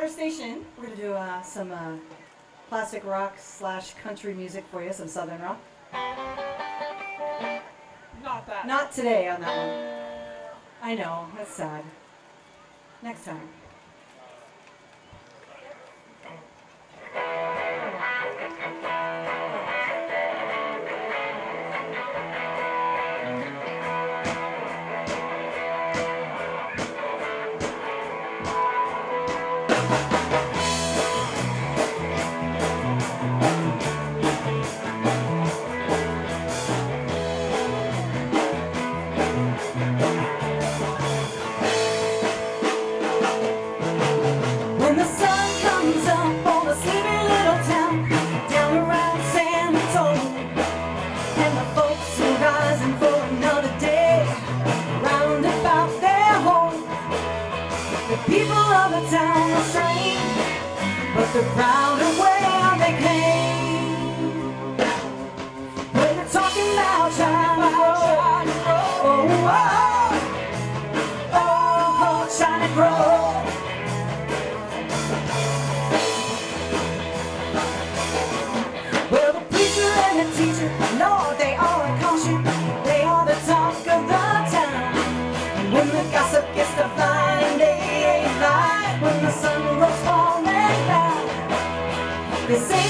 Water Station. We're going to do uh, some uh, classic rock slash country music for you, some southern rock. Not that. Not today on that one. I know, that's sad. Next time. but they're bound away on they came. They say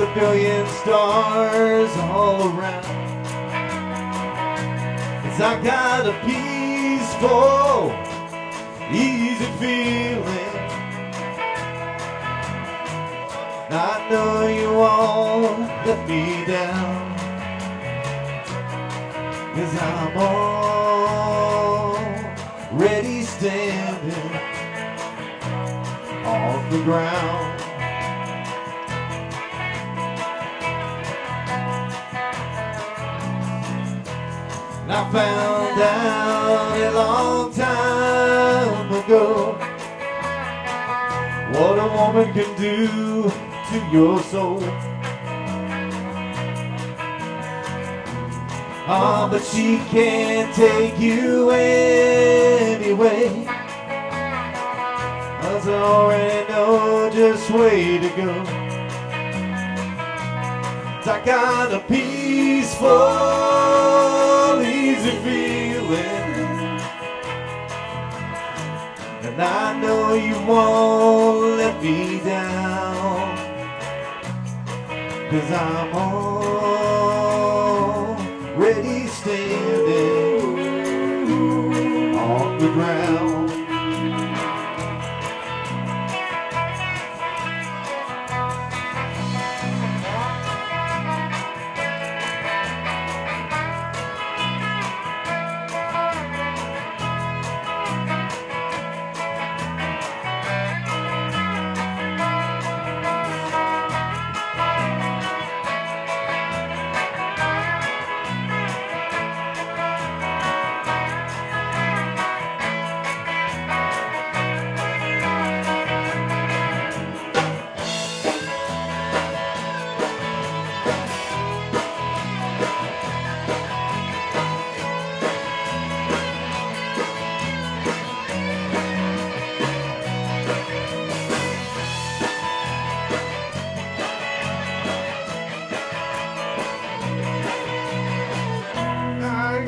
The billion stars all around. Cause I got a peaceful, easy feeling. I know you all let me down. Cause I'm already standing on the ground. Found out a long time ago what a woman can do to your soul. Ah, but she can't take you anyway. Cause I already know just way to go. I got a peaceful, easy feeling. And I know you won't let me down. Cause I'm already standing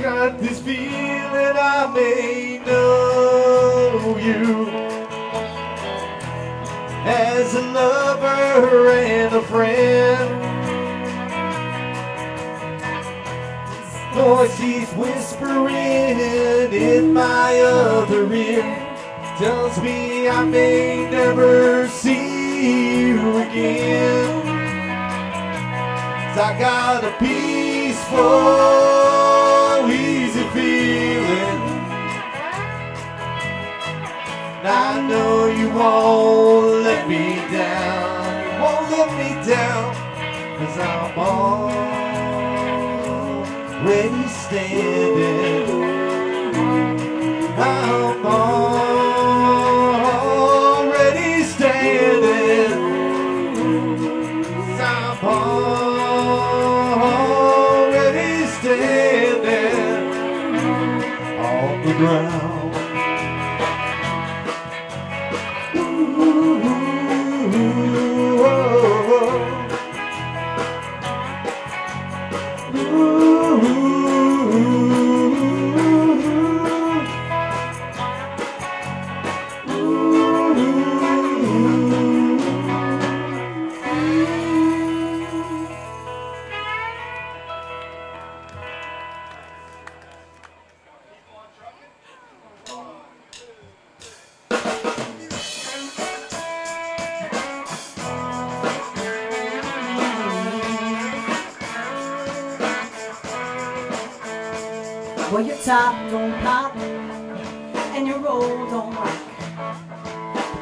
got this feeling I may know you as a lover and a friend. Voice she's whispering in my other ear tells me I may never see you again. 'Cause I got a peaceful, I know you won't let me down. You won't let me down. Cause I'm already standing. I'm already standing. I'm already standing on the ground. Well, your top don't pop and your roll don't rock.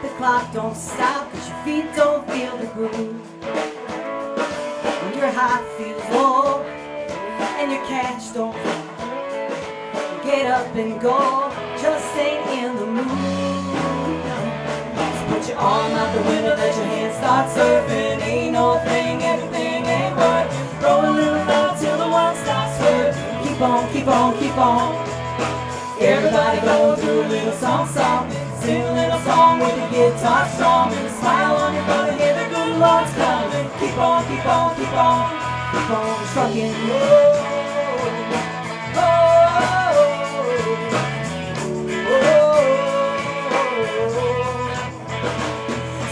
The clock don't stop cause your feet don't feel the groove. When your heart feels low and your cash don't flow. Get up and go, just ain't in the mood. Put your arm out the window, let your hands start surfing. Ain't no thing, Keep on, keep on. Everybody go through a little song, song. Sing a little song with the guitar strong. And smile on your brother, hear the good Lord's coming. Keep on, keep on, keep on. Keep on trucking. Whoa, whoa.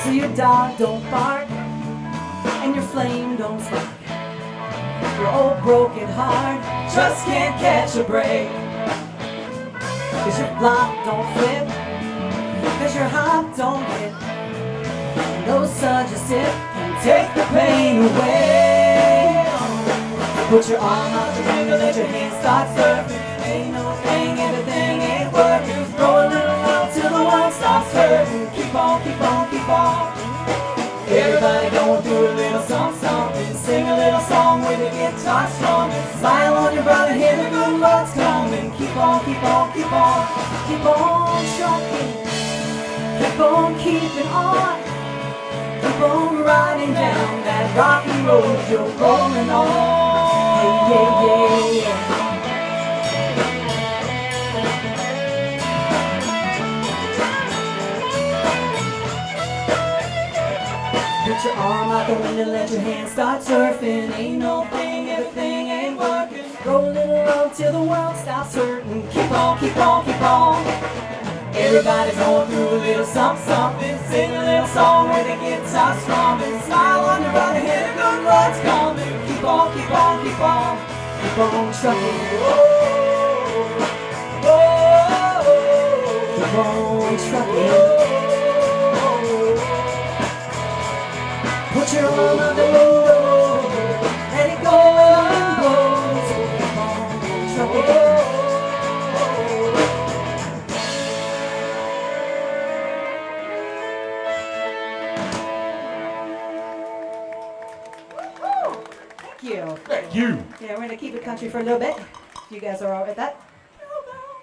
So your dog don't bark and your flame don't spark. Your old broken heart just can't catch a break. Cause your block don't flip, cause your hop don't hit. No sip can take the pain away. Put your arm out the window, let your hands start surfing. Ain't no thing, everything ain't working. Throw a little love till the world stops hurting. Keep on, keep on, keep on. Everybody going a guitar strumming. Smile on your brother, hear the good Lord's coming. Keep on, keep on, keep on, keep on trucking. Keep on keeping on. Keep on riding down that rocky road you're rolling on. Yeah, yeah, yeah, yeah. Put your arm out the window, let your hands start surfing. Ain't no thing, working. Roll a little road till the world stops hurting. Keep on, keep on, keep on. Everybody's going through a little something, something. Sing a little song with a guitar strumming. Smile on your brother, hear the good Lord's coming. Keep on, keep on, keep on, keep on trucking. Whoa, whoa, keep on trucking. Put your arm on the window, you. Yeah, we're gonna keep it country for a little bit. You guys are all right with that. Cowbell.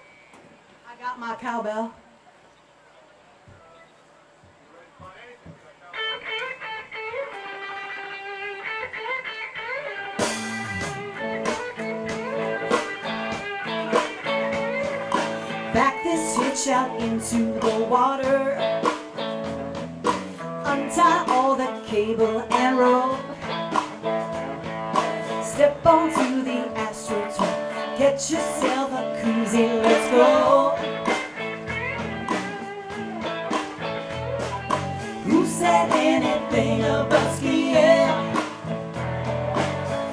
I got my cowbell. Back this hitch out into the water. Untie all the cable and rope. Step onto the astroturf. Get yourself a koozie, let's go. Who said anything about skiing?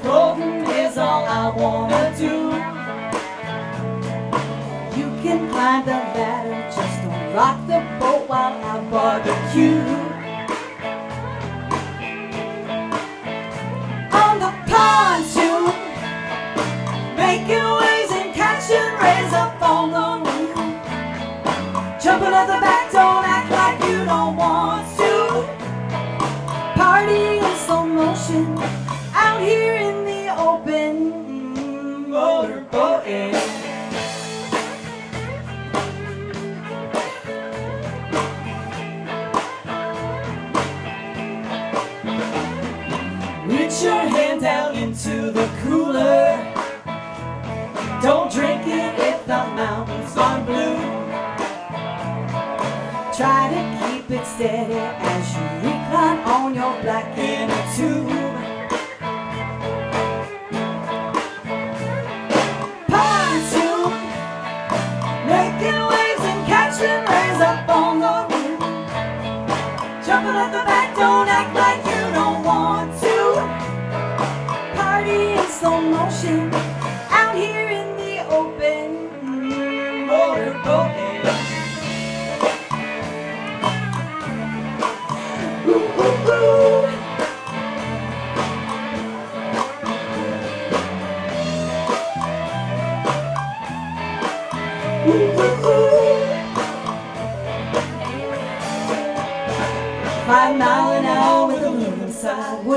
Floating is all I wanna do. You can climb the ladder, just don't rock the boat while I barbecue. On the pontoon, Jumping at the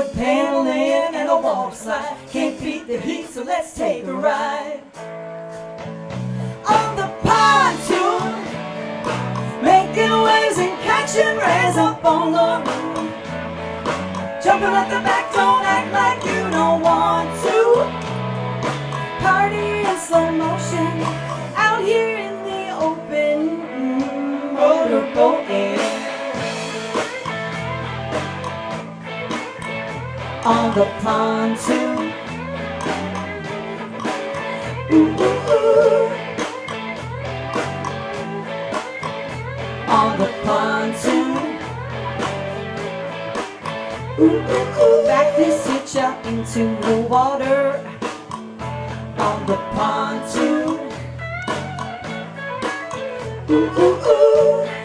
Wood paneling and a wall slide. Can't beat the heat, so let's take a ride. On the pontoon, making waves and catching rays up on the roof. Jumping at the back, don't act like you don't want to. Party in slow motion, out here in the open, mm, motorboating. On the pontoon. Ooh, ooh, ooh. On the pontoon. Ooh, ooh, ooh. Back this hitch up into the water. On the pontoon. Ooh, ooh, ooh.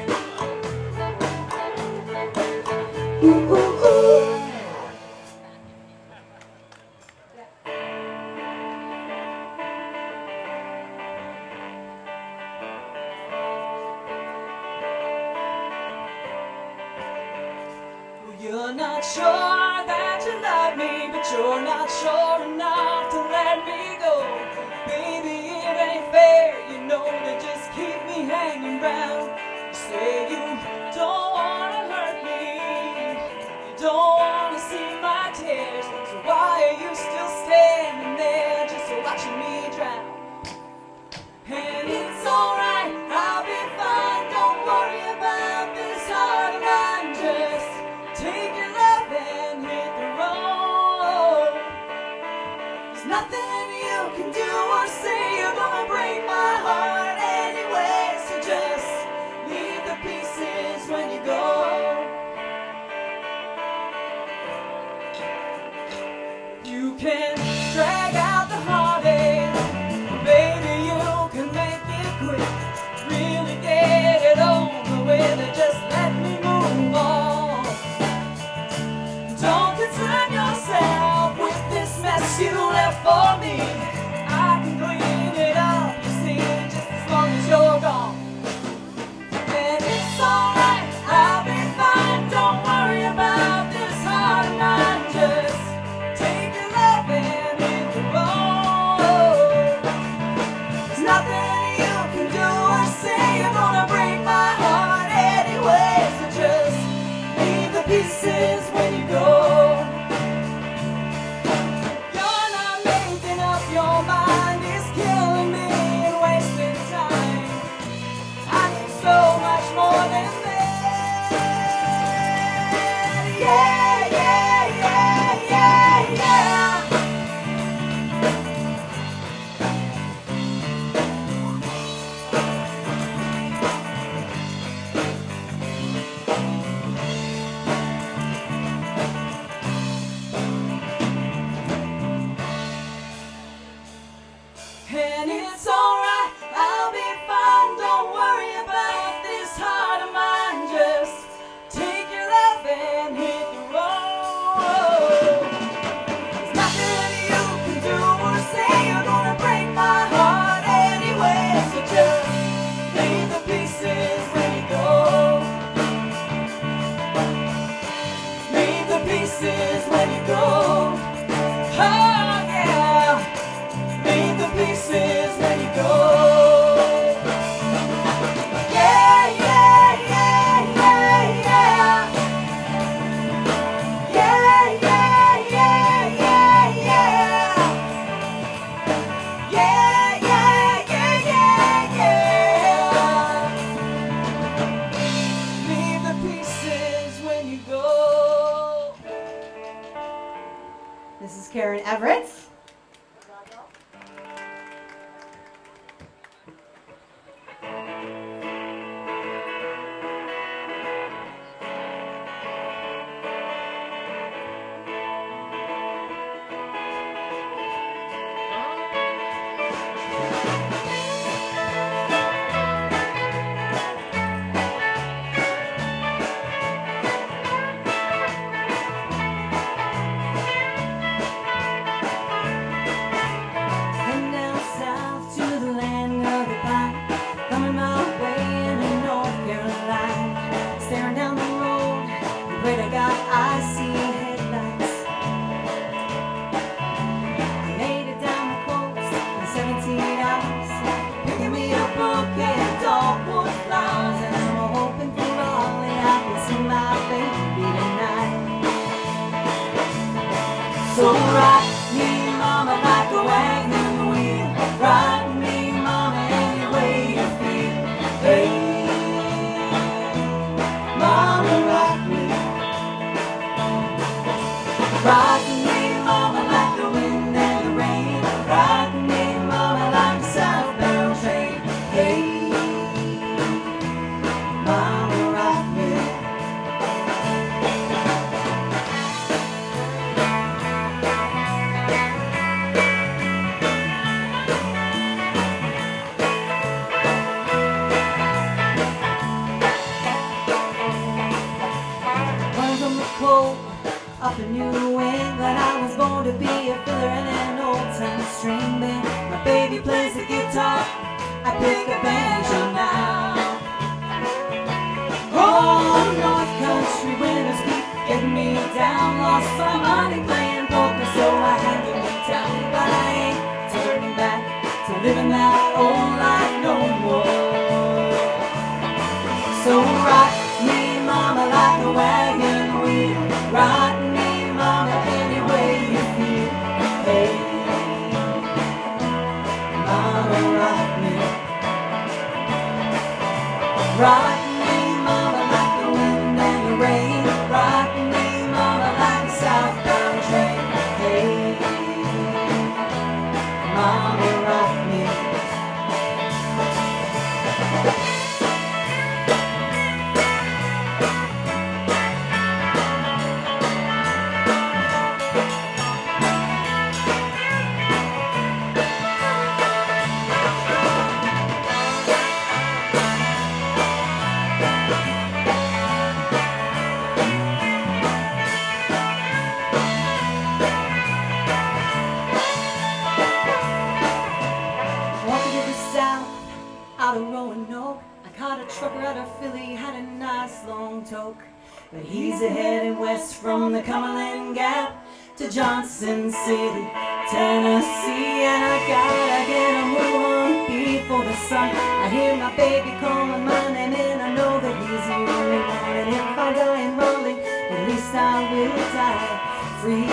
from the Cumberland Gap to Johnson City, Tennessee. And I gotta get a move on before the sun. I hear my baby calling my name, and I know that he's the only one. And if I die in Raleigh, at least I will die free.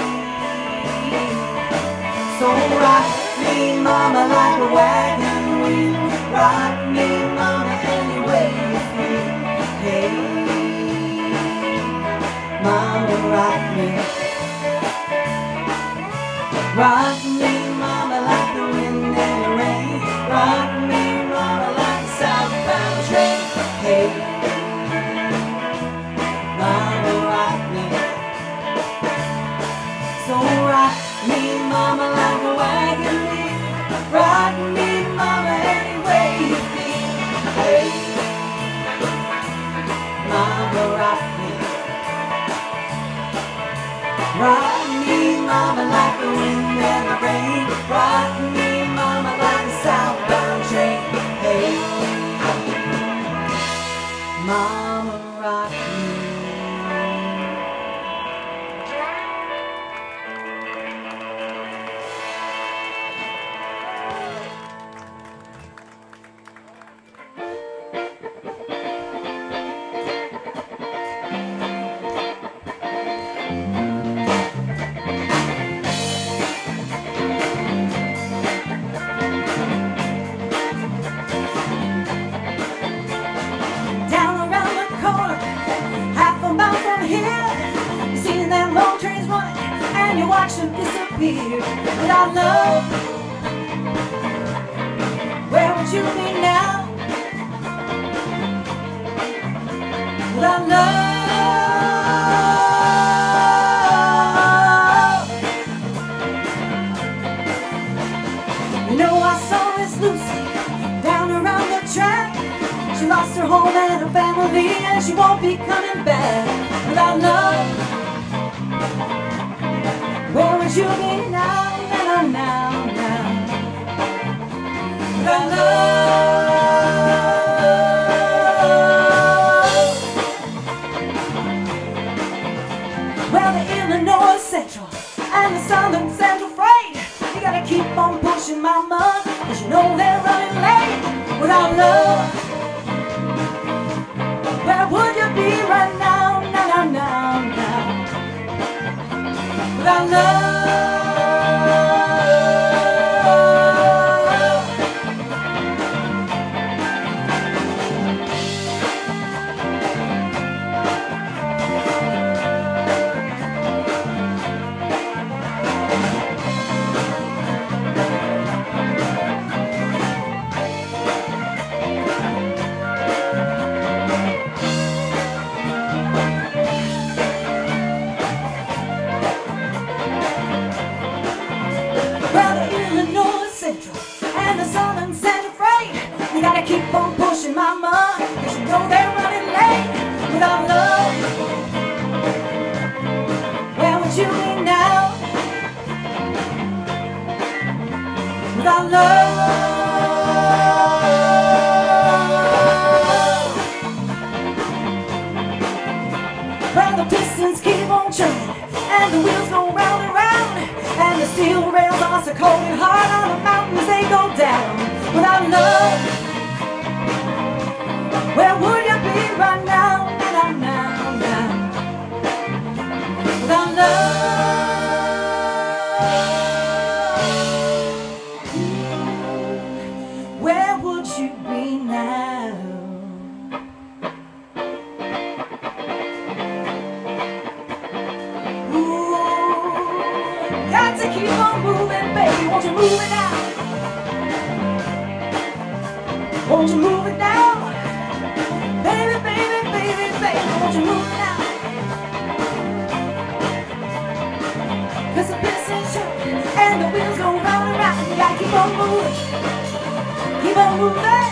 So rock me, mama, like a wagon wheel. Rock me. mind and rock me. Rock me. Rock me, mama, like wind and rain. Rock me, mama, like a southbound train. Hey. vamos, e vamos ver.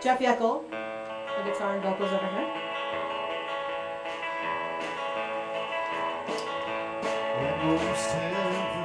Jeff Yeckel, the guitar and vocals over here. Almost.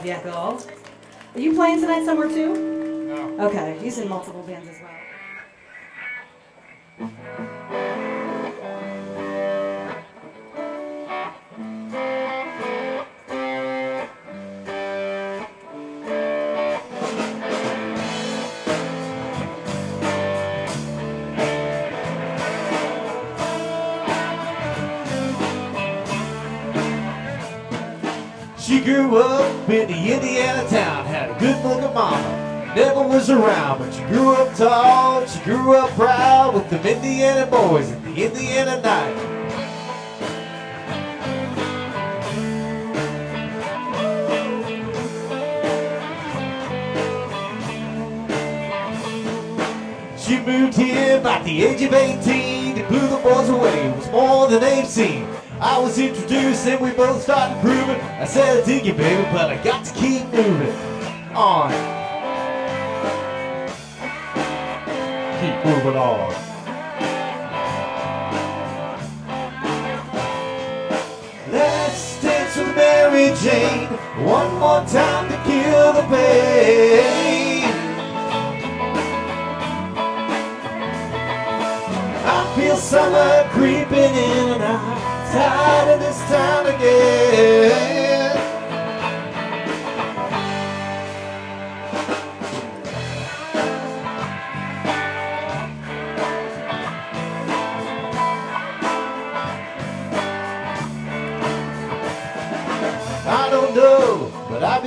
Mr. Jeff Yeckel. Are you playing tonight somewhere too? No. Okay, he's in multiple bands as well. Around, but she grew up tall, she grew up proud with them Indiana boys in the Indiana night. She moved here about the age of 18 and blew the boys away. It was more than they've seen. I was introduced and we both started grooving. I said, I dig you, baby, but I got to keep moving on. Moving. Let's dance with Mary Jane one more time to kill the pain. I feel summer creeping in and I'm tired of this town again.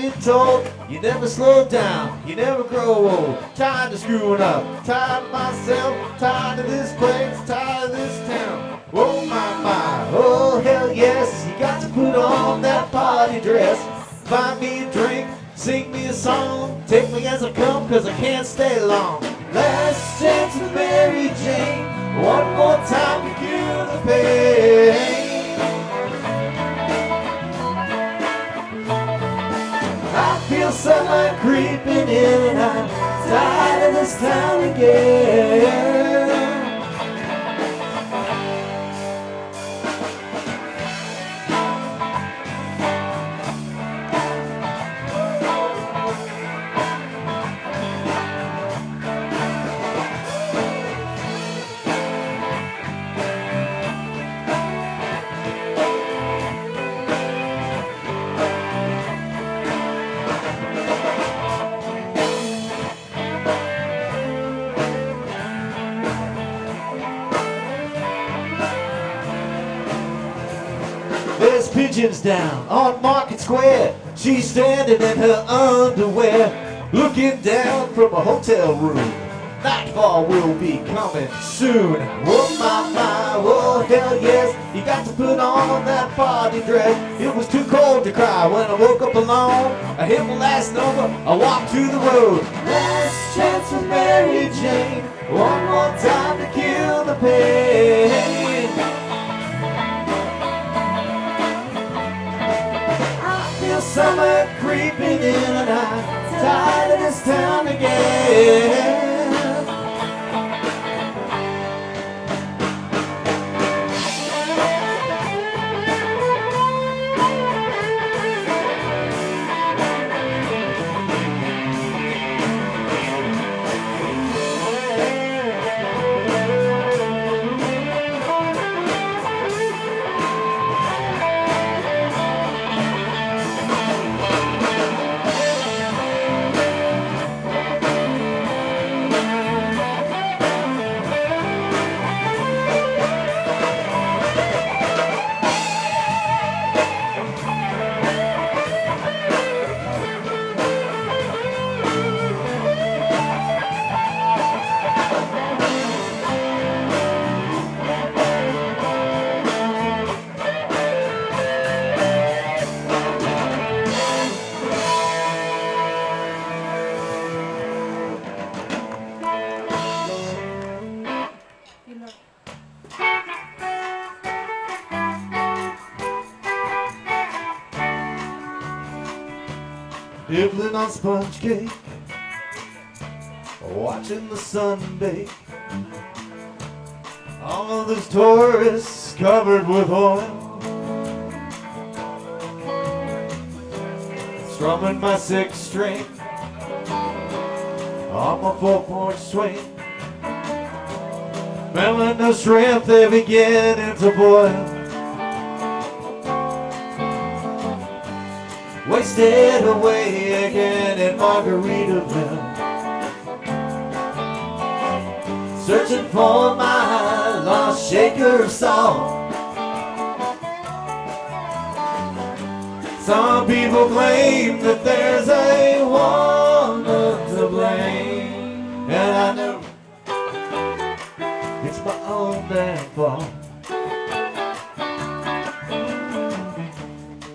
Been told you never slow down, you never grow old. Tired of screwing up, tired of myself, tired of this place, tired of this town. Oh my my, oh hell yes, you got to put on that party dress. buy me a drink, sing me a song, take me as I come, cause I can't stay long. Last chance with Mary Jane, one more time to cure the pain. Feel sunlight creeping in and I'm tired of this town again. Down on Market Square. She's standing in her underwear, looking down from a hotel room. Nightfall will be coming soon. Oh my my, oh hell yes, you got to put on that party dress. It was too cold to cry when I woke up alone. I hit my last number, I walked to the road. Last chance for Mary Jane, one more time to kill the pain. Summer creeping in and I'm tired of this town again. Nibbling on sponge cake, watching the sun bake. All of those tourists covered with oil. Strumming my six string on my four point swing. Smelling the strength they beginning to boil. Wasted away again in Margaritaville. Searching for my lost shaker of salt. Some people claim that there's a woman to blame. And I know it's my own damn fault.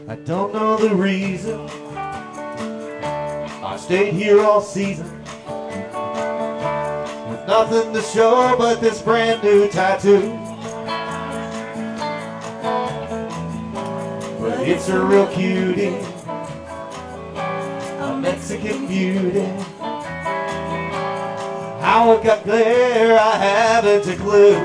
I don't know the reason stayed here all season. With nothing to show but this brand new tattoo. But it's a real cutie. A Mexican beauty. How it got there I haven't a clue.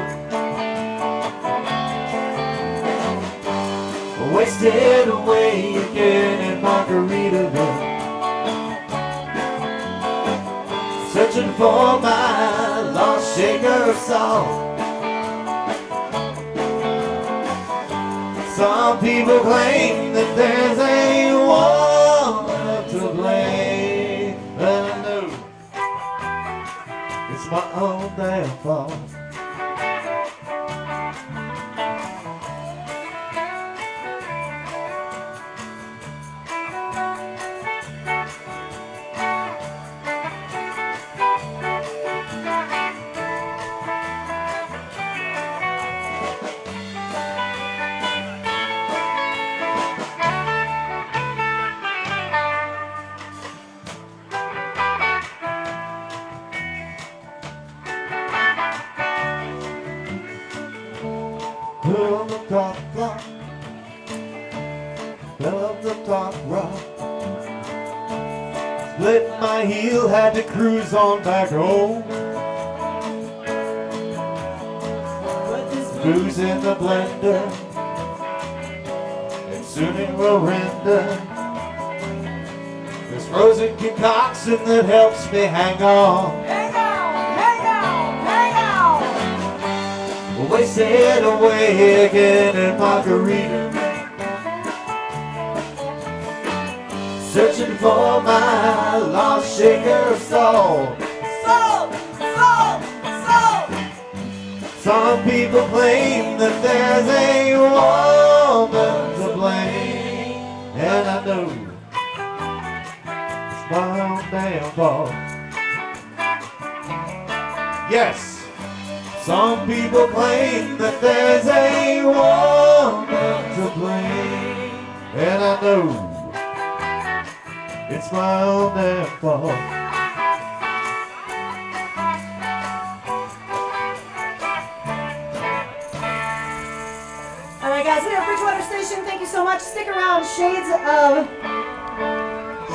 Wasted away again in Margaritaville. Searching for my lost shaker salt. Some people claim that there's a woman to blame, but I know it's my own damn fault. Back home. Booze in the blender, and soon it will render. This frozen concoction that helps me hang on. Hang on, hang on, hang on. Wasted away again in Margarita. Searching for my lost shaker of soul. Some people claim that there's a woman to blame, and I know it's my own damn fault. Yes, some people claim that there's a woman to blame, and I know it's my own damn fault. Much. Stick around. Shades of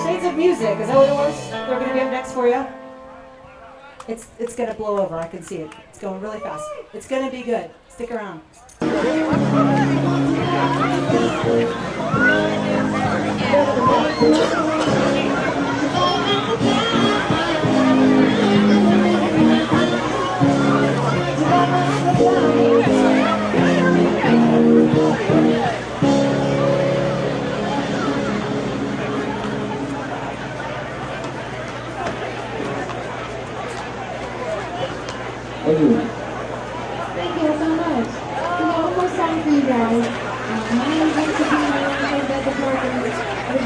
Shades of Music. Is that what it was? They're going to be up next for you. It's it's going to blow over. I can see it. It's going really fast. It's going to be good. Stick around.